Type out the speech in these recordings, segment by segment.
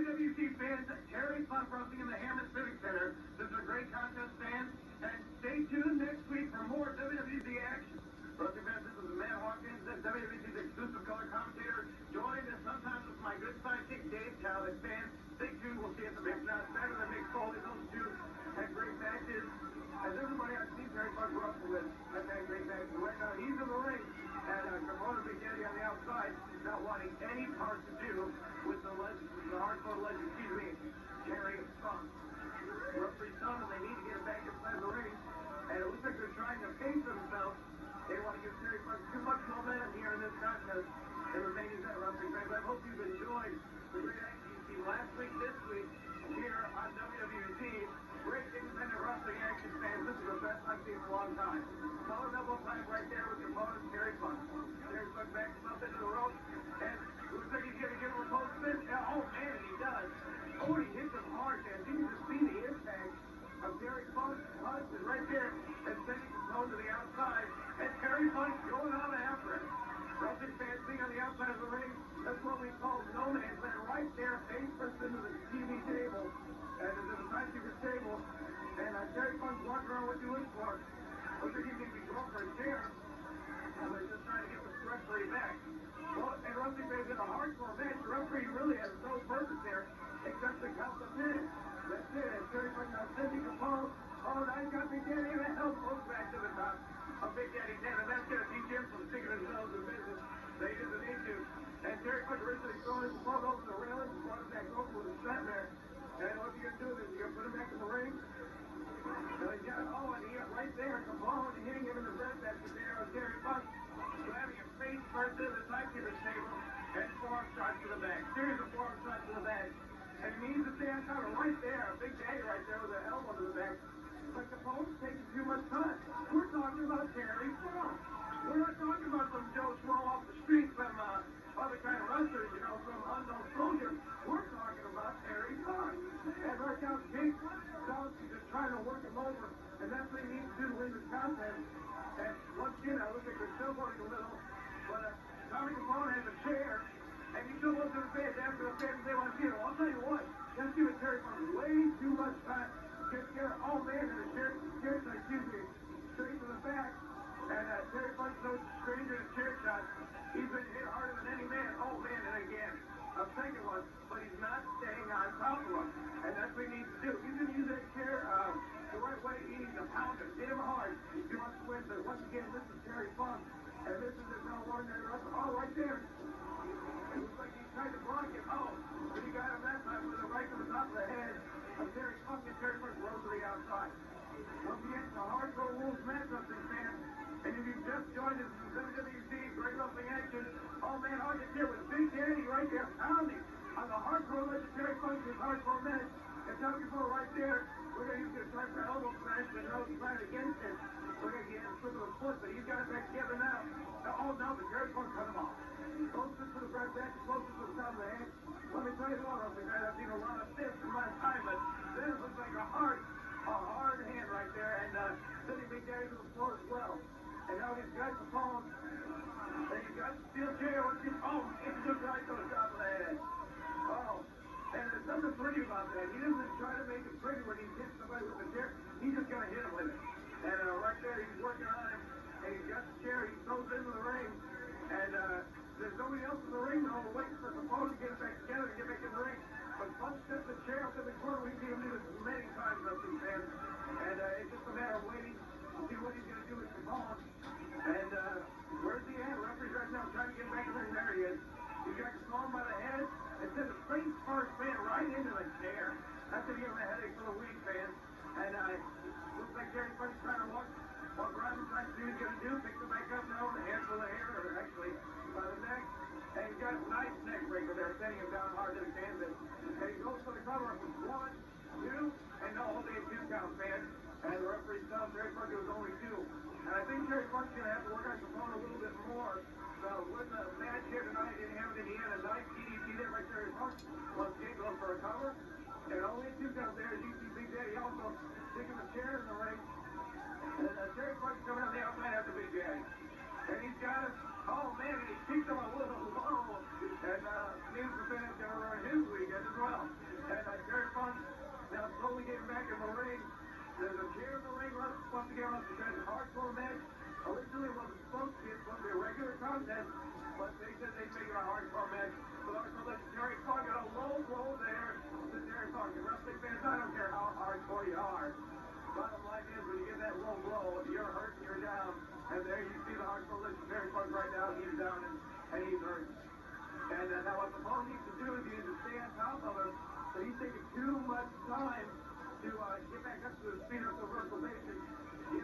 WWZ fans, Terry Funk Wrestling in the Hammond Civic Center. This is a great contest, fans. And stay tuned next week for more WWZ action. Wrestling fans, this is Matt Hawkins, WWZ's exclusive color commentator, joined us sometimes with my good sidekick, Dave Talbot. Fans, stay tuned. We'll see you at the mix. Now, Saturday, Mick Foley, those two had great matches. As everybody I've seen Terry Funk wrestle with, I've had great matches. Too much momentum here in this contest. And remaining that wrestling fans. I hope you've enjoyed the great action seen last week, this week, here on WWZ. Great independent wrestling action fans. This is the best I've seen in a long time. Color double time right there with your opponent, Terry Funk. Terry Funk backs walking around what you look for. Like he's going to be going for a chair. Just trying to get the referee back. Well, and wrestling fans in a hardcore match, the referee really has no purpose there except to count the minutes. That's it. And Terry Funk now the ball. Oh, now he's got Big Daddy in the elbows back to the top of Big Daddy's head. And that's going to teach him from sticking themselves in business. They didn't need to. And Terry Funk originally throwing his ball over the railing, brought it back over with a shot there. And what you're going to do is you're going to put him back in the ring. So he's got, oh, and he got right there, Capone hitting him in the rib. That's the there of Terry Funk. Grabbing his face first into the timekeeper's table and forearm shots to the back. Series of forearm shots to the back. Needs to stay on of right there. A big daddy right there with an elbow to the back. But the Capone's taking too much time. We're talking about Terry Funk. We're not talking about some Joe Schmo off the street, some uh, other kind of wrestlers, you know, some unknown soldier. We're talking about Terry Funk. And right now, Jake Dawson's just trying to work him over. And that's what he needs to do to win this contest. A second one, but he's not staying on top of him. And that's what he needs to do. He's going to use that chair uh, the right way. He needs to pound him, hit him hard. He wants to win, but once again, this is Terry Funk. And this is the no ordinary wrestler. Oh, right there. It looks like he's trying to block it. Oh, but he got him that time with a right to the top of the head of Terry Funk, and Terry Funk rolls to the outside. Once again, the hardcore rules matchup, fans. And if you've just joined us in Action, oh man, all you hear was Big Daddy right there pounding on the hardcore legendary Funk's hardcore match. And Tommy Capone right there, we're going to use this time for elbow smash, no, he's trying against it. We're going to get him slip the foot, but he's got it back together now. Oh no, but Terry Funk cut him off. Closest to the front back, closest to the top the. Let me tell you what, I've seen a lot of fists in my time, but this looks like a hard, a hard hand right there, and uh, Big Daddy to the floor as well. And now he's got the. And to to uh, to it's just a matter of waiting to see what he's gonna do with Capone. And uh, where's the end? Referee's right now trying to get back in the ring. There he is. He got Capone by the head and sent a face first man right into the chair. That's gonna give him a headache for the week, fans. And uh, looks like Terry Funk's trying to walk, walk around and trying to do what he's gonna do. Pick him back up now, the handful of hair, or actually by the neck. And he's got a nice neck breaker there, sending him down hard to the canvas. And he goes for the cover up with one, two, and no, only a two count, fans. And the referee tells Terry Funk it was only two. And I think Terry Funk's going to have to work on Capone a little bit more. So with the match here tonight in Hammond, Indiana, nice DDT there right there. Funk once again goes for a cover. And only two count there. You see Big Daddy also sticking the chair in the ring. And uh, Terry Funk's coming on the outside after Big Daddy. And he's got it. Oh man, and he kicked him a little low. And uh, And there to you are bottom line is when you get that low blow you're hurt and you're down and there you see the hardcore legend Terry Funk right now. He's down and, he's hurt. And uh, now what the ball needs to do is to stay on top him. But he's taking too much time to uh, get back up to his feet up the vertical basic. You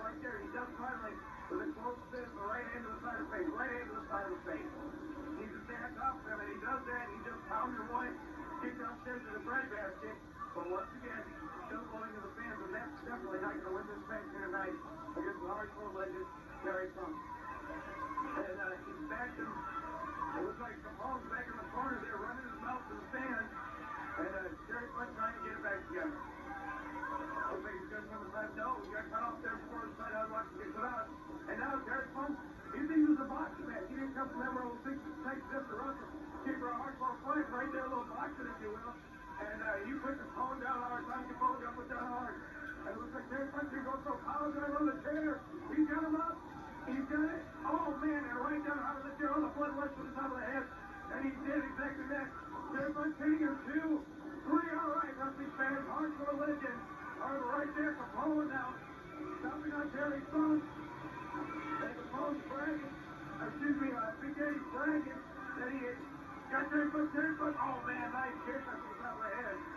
right there. He does finally with a close fist, the right hand to the side of the face, right hand to the side of the face. Top of him, and he does that. He just pounds your wife, kick downstairs to the bread basket. But once again, blowing to the fans, and that's definitely not going to win this match here tonight against the hardcore legend, Terry Funk. And uh, he's back in, it looks like Capone's back in the corner there, running his mouth to the sand. And uh, Terry Funk trying to get it back together. Looks like he's got some of the left. No, he got cut off there before his side out, watching get cut out. And now Terry Funk, he's thinking it was a boxing match. He didn't come from Amarillo Texas to take this to Russell. Give her a hardcore fight right there, a little boxing, if you will. And uh, you put the phone down hard, time to phone down, put down hard. And it looks like Terry Funk can go so power down on the chair. He's got him up. He's got it. Oh man, and right down out of the chair on the blood rush to the top of the head. And he did exactly that. Terry Funk hitting him two, three, all right, wrestling fans, hardcore legend. Are right there, Capone now. Stopping on Terry Funk. And Capone's bragging. Excuse me, uh, Big Daddy's bragging that he got Terry Funk, Terry Funk. Oh man, nice kick up the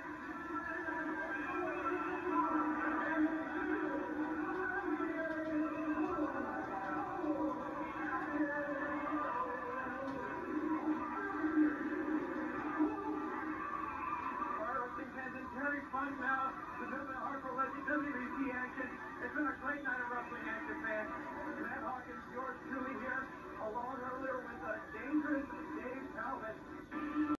Collins now. The Nova Harper legend WWE action. It's been a great night of wrestling action, man. Matt Hawkins, yours truly here, along earlier with a dangerous